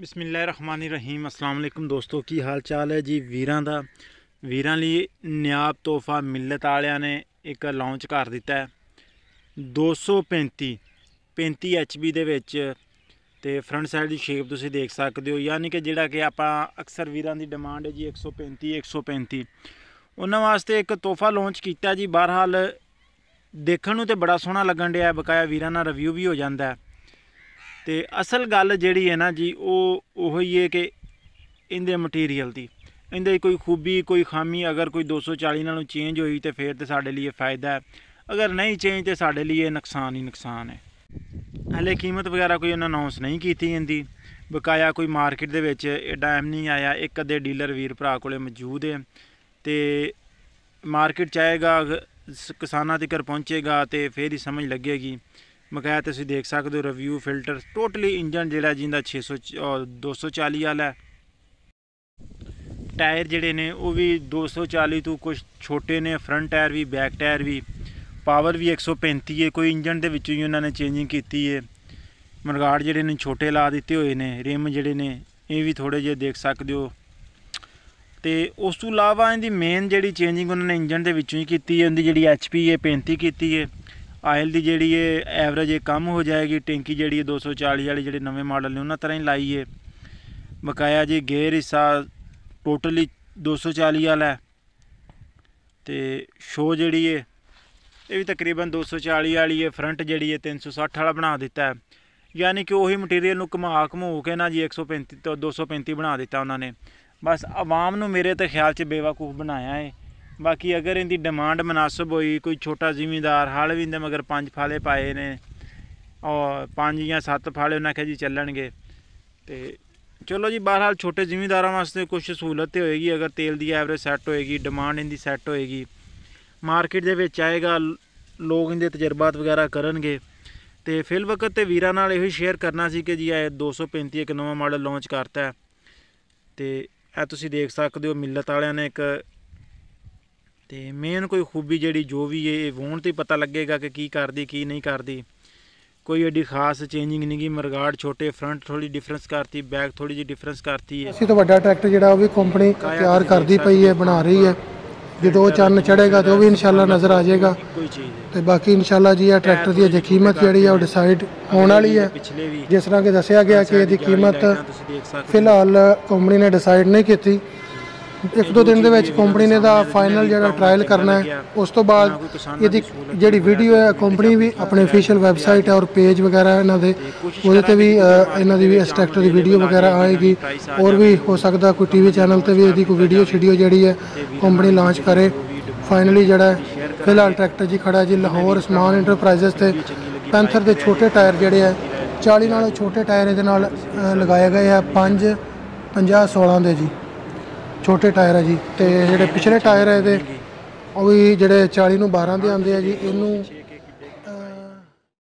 ਬਿਸਮਿਲ੍ਲਾਹਿਰਰਹਿਮਾਨਿਰਰਹੀਮ। ਅਸਲਾਮ ਅਲੈਕੁਮ ਦੋਸਤੋ, ਕੀ ਹਾਲ ਚਾਲ ਹੈ ਜੀ ਵੀਰਾਂ ਦਾ? ਵੀਰਾਂ ਲਈ ਨਿਆਬ ਤੋਹਫਾ ਮਿਲਤ ਵਾਲਿਆਂ ਨੇ ਇੱਕ ਲਾਂਚ ਕਰ ਦਿੱਤਾ ਹੈ। 235 35 ਐਚਪੀ ਦੇ ਵਿੱਚ ਤੇ ਫਰੰਟ ਸਾਈਡ ਦੀ ਸ਼ੇਪ ਤੁਸੀਂ ਦੇਖ ਸਕਦੇ ਹੋ। ਯਾਨੀ ਕਿ ਜਿਹੜਾ ਕਿ ਆਪਾਂ ਅਕਸਰ ਵੀਰਾਂ ਦੀ ਡਿਮਾਂਡ ਹੈ ਜੀ 135 135 ਉਹਨਾਂ ਵਾਸਤੇ ਇੱਕ ਤੋਹਫਾ ਲਾਂਚ ਕੀਤਾ ਜੀ। ਬਹਰਹਾਲ ਦੇਖਣ ਨੂੰ ਤੇ ਬੜਾ ਸੋਹਣਾ ਲੱਗਣ ਡਿਆ ਬਕਾਇਆ ਵੀਰਾਂ ਨਾਲ ਰਿਵਿਊ ਵੀ ਹੋ ਜਾਂਦਾ ਹੈ। ਤੇ ਅਸਲ ਗੱਲ ਜਿਹੜੀ ਹੈ ਨਾ ਜੀ, ਉਹ ਉਹੋ ਹੀ ਹੈ ਕਿ ਇਹਦੇ ਮਟੀਰੀਅਲ ਦੀ। ਇਹਦੇ ਕੋਈ ਖੂਬੀ, ਕੋਈ ਖਾਮੀ, ਅਗਰ ਕੋਈ 240 ਨਾਲੋਂ ਚੇਂਜ ਹੋਈ ਤੇ ਫਿਰ ਤੇ ਸਾਡੇ ਲਈ ਫਾਇਦਾ ਹੈ। ਅਗਰ ਨਹੀਂ ਚੇਂਜ ਤੇ ਸਾਡੇ ਲਈ ਇਹ ਨੁਕਸਾਨ ਹੀ ਨੁਕਸਾਨ ਹੈ। ਹਲੇ ਕੀਮਤ ਵਗੈਰਾ ਕੋਈ ਉਹਨਾਂ ਅਨਾਉਂਸ ਨਹੀਂ ਕੀਤੀ ਜਾਂਦੀ। ਬਕਾਇਆ ਕੋਈ ਮਾਰਕੀਟ ਦੇ ਵਿੱਚ ਐਡਾ ਐਮ ਨਹੀਂ ਆਇਆ। ਇੱਕ ਅੱਧੇ ਡੀਲਰ ਵੀਰ ਭਰਾ ਕੋਲੇ ਮੌਜੂਦ ਹੈ ਤੇ ਮਾਰਕੀਟ ਚਾਹੇਗਾ ਕਿਸਾਨਾਂ ਤੱਕ ਪਹੁੰਚੇਗਾ ਤੇ ਫਿਰ ਹੀ ਸਮਝ ਲੱਗੇਗੀ। ਬਕਾਇਆ ਤੁਸੀਂ ਦੇਖ ਸਕਦੇ ਹੋ ਰਿਵਿਊ ਫਿਲਟਰ ਟੋਟਲੀ ਇੰਜਨ ਜਿਹੜਾ ਜਿੰਦਾ 600 240 ਵਾਲਾ ਟਾਇਰ ਜਿਹੜੇ ਨੇ ਉਹ ਵੀ 240 ਤੋਂ ਕੁਝ ਛੋਟੇ ਨੇ ਫਰੰਟ ਟਾਇਰ ਵੀ ਬੈਕ ਟਾਇਰ ਵੀ। ਪਾਵਰ ਵੀ 135 ਹੈ ਕੋਈ ਇੰਜਨ ਦੇ ਵਿੱਚੋਂ ਹੀ ਉਹਨਾਂ ਨੇ ਚੇਂਜਿੰਗ ਕੀਤੀ ਹੈ ਮਰਗਾੜ ਜਿਹੜੇ ਨੇ ਛੋਟੇ ਲਾ ਦਿੱਤੇ ਹੋਏ ਨੇ ਰਿਮ ਜਿਹੜੇ ਨੇ, ਇਹ ਵੀ ਥੋੜੇ ਜਿਹਾ ਦੇਖ ਸਕਦੇ ਹੋ। ਤੇ ਉਸ ਤੋਂ ਇਲਾਵਾ ਇਹਦੀ ਮੇਨ ਜਿਹੜੀ ਚੇਂਜਿੰਗ ਉਹਨਾਂ ਨੇ ਇੰਜਨ ਦੇ ਵਿੱਚੋਂ ਹੀ ਕੀਤੀ ਹੈ ਉਹਦੀ ਜਿਹੜੀ ਐਚਪੀ ਹੈ 35 ਕੀਤੀ ਹੈ ਆਇਲ ਦੀ ਜਿਹੜੀ ਇਹ ਐਵਰੇਜ ਇਹ ਕਮ ਹੋ ਜਾਏਗੀ, ਟੈਂਕੀ ਜਿਹੜੀ 240 ਵਾਲੀ ਜਿਹੜੇ ਨਵੇਂ ਮਾਡਲ ਨੇ ਉਹਨਾਂ ਤਰ੍ਹਾਂ ਹੀ ਲਾਈ ਹੈ ਬਕਾਇਆ ਜੀ ਗੇਅਰ ਹਿੱਸਾ ਟੋਟਲੀ 240 ਵਾਲਾ ਹੈ। ਤੇ ਸ਼ੋ ਜਿਹੜੀ ਹੈ ਇਹ ਵੀ ਤਕਰੀਬਨ 240 ਵਾਲੀ ਹੈ ਫਰੰਟ ਜਿਹੜੀ ਹੈ 360 ਵਾਲਾ ਬਣਾ ਦਿੱਤਾ ਹੈ। ਯਾਨੀ ਕਿ ਉਹੀ ਮਟੀਰੀਅਲ ਨੂੰ ਘੁਮਾ ਘਮੋ ਕੇ ਨਾ ਜੀ 135 ਤੋਂ 235 ਬਣਾ ਦਿੱਤਾ ਉਹਨਾਂ ਨੇ। ਬਸ ਆਵਾਮ ਨੂੰ ਮੇਰੇ ਤੇ ਖਿਆਲ 'ਚ ਬੇਵਕੂਫ ਬਣਾਇਆ ਹੈ ਬਾਕੀ ਅਗਰ ਇਹਦੀ ਡਿਮਾਂਡ ਮناسب ਹੋਈ, ਕੋਈ ਛੋਟਾ ਜ਼ਿਮੀਂਦਾਰ, ਹਾਲ ਵੀ ਇਹਦੇ ਮਗਰ ਪੰਜ ਫਾਲੇ ਪਾਏ ਨੇ, ਔਰ ਪੰਜ ਜਾਂ ਸੱਤ ਫਾਲੇ ਉਹਨਾਂ ਕਹੇ ਜੀ ਚੱਲਣਗੇ। ਤੇ ਚਲੋ ਜੀ, ਬਹਰਹਾਲ ਛੋਟੇ ਜ਼ਿਮੀਂਦਾਰਾਂ ਵਾਸਤੇ ਕੁਝ ਸਹੂਲਤ ਤੇ ਹੋਏਗੀ, ਅਗਰ ਤੇਲ ਦੀ ਐਵਰੇਜ ਸੈੱਟ ਹੋਏਗੀ ਡਿਮਾਂਡ ਇਹਦੀ ਸੈੱਟ ਹੋਏਗੀ। ਮਾਰਕੀਟ ਦੇ ਵਿੱਚ ਆਏਗਾ, ਲੋਕ ਇਹਦੇ ਤਜਰਬਾਤ ਵਗੈਰਾ ਕਰਨਗੇ। ਤੇ ਫਿਲ ਵਕਤ ਤੇ ਵੀਰਾਂ ਨਾਲ ਇਹੋ ਸ਼ੇਅਰ ਕਰਨਾ ਸੀ ਕਿ ਜੀ ਇਹ 235 ਇੱਕ ਨਵਾਂ ਮਾਡਲ ਲਾਂਚ ਕਰਤਾ ਤੇ ਇਹ ਤੁਸੀਂ ਦੇਖ ਸਕਦੇ ਹੋ, ਮਿਲਤ ਵਾਲਿਆਂ ਨੇ ਇੱਕ ਤੇ ਮੇਨ ਕੋਈ ਖੂਬੀ ਜਿਹੜੀ ਜੋ ਵੀ ਹੈ ਇਹ ਵੋਣ ਤੇ ਪਤਾ ਲੱਗੇਗਾ ਕਿ ਕੀ ਕਰਦੀ ਕੀ ਨਹੀਂ ਕਰਦੀ। ਕੋਈ ਐਡੀ ਖਾਸ ਚੇਂਜਿੰਗ ਨਹੀਂ ਗਈ ਮਰਗਾੜ ਛੋਟੇ ਫਰੰਟ ਥੋੜੀ ਡਿਫਰੈਂਸ ਕਰਤੀ ਬੈਕ ਥੋੜੀ ਜੀ ਡਿਫਰੈਂਸ ਕਰਤੀ ਹੈ। ਅਸੀਂ ਤਾਂ ਵੱਡਾ ਟਰੈਕਟਰ ਜਿਹੜਾ ਉਹ ਵੀ ਕੰਪਨੀ ਤਿਆਰ ਕਰਦੀ ਪਈ ਹੈ ਬਣਾ ਰਹੀ ਹੈ। ਜਦੋਂ ਚੰਨ ਚੜੇਗਾ ਤੇ ਉਹ ਵੀ ਇਨਸ਼ਾਅੱਲਾ ਨਜ਼ਰ ਆ ਜਾਏਗਾ। ਕੋਈ ਚੀਜ਼ ਤੇ ਬਾਕੀ ਇਨਸ਼ਾਅੱਲਾ ਜੀ ਇਹ ਟਰੈਕਟਰ ਦੀ ਅਜੇ ਕੀਮਤ ਜਿਹੜੀ ਹੈ ਉਹ ਡਿਸਾਈਡ ਹੋਣ ਵਾਲੀ ਹੈ। ਜਿਸ ਤਰ੍ਹਾਂ ਕਿ ਦੱਸਿਆ ਗਿਆ ਕਿ ਇਹਦੀ ਕੀਮਤ ਫਿਲਹਾਲ ਕੰਪਨੀ ਨੇ ਡਿਸਾਈਡ ਨਹੀਂ ਕੀਤੀ। ਇੱਕ ਦੋ ਦਿਨ ਦੇ ਵਿੱਚ ਕੰਪਨੀ ਨੇ ਦਾ ਫਾਈਨਲ ਜਿਹੜਾ ਟ੍ਰਾਇਲ ਕਰਨਾ ਹੈ, ਉਸ ਤੋਂ ਬਾਅਦ ਇਹਦੀ ਜਿਹੜੀ ਵੀਡੀਓ ਹੈ ਕੰਪਨੀ ਵੀ ਆਪਣੇ ਅਫੀਸ਼ੀਅਲ ਵੈਬਸਾਈਟ ਔਰ ਪੇਜ ਵਗੈਰਾ ਇਹਨਾਂ ਦੇ, ਉਹਦੇ ਤੇ ਵੀ ਇਹਨਾਂ ਦੀ ਵੀ ਇਸ ਟਰੈਕਟਰ ਦੀ ਵੀਡੀਓ ਵਗੈਰਾ ਆਏਗੀ ਔਰ ਵੀ ਹੋ ਸਕਦਾ ਕੋਈ ਟੀਵੀ ਚੈਨਲ ਤੇ ਵੀ ਇਹਦੀ ਕੋਈ ਵੀਡੀਓ ਸ਼ੀਡੀਓ ਜਿਹੜੀ ਹੈ ਕੰਪਨੀ ਲਾਂਚ ਕਰੇ। ਫਾਈਨਲੀ ਜਿਹੜਾ ਫਿਲਹਾਲ ਟਰੈਕਟਰ ਜੀ ਖੜਾ ਜੀ ਲਾਹੌਰ ਸਮਾਨ ਇੰਟਰਪ੍ਰਾਈਜ਼ਸ ਤੇ, ਪੈਂਥਰ ਦੇ ਛੋਟੇ ਟਾਇਰ ਜਿਹੜੇ ਆ 40 ਨਾਲੋਂ ਛੋਟੇ ਟਾਇਰ ਇਹਦੇ ਨਾਲ ਲਗਾਏ ਗਏ ਆ 5 50 16 ਦੇ ਜੀ। ਛੋਟੇ ਟਾਇਰ ਹੈ ਜੀ ਤੇ ਜਿਹੜੇ ਪਿਛਲੇ ਟਾਇਰ ਹੈ ਇਹਦੇ, ਉਹ ਵੀ ਜਿਹੜੇ 40 ਨੂੰ 12 ਦੇ ਆਉਂਦੇ ਆ ਜੀ, ਇਹਨੂੰ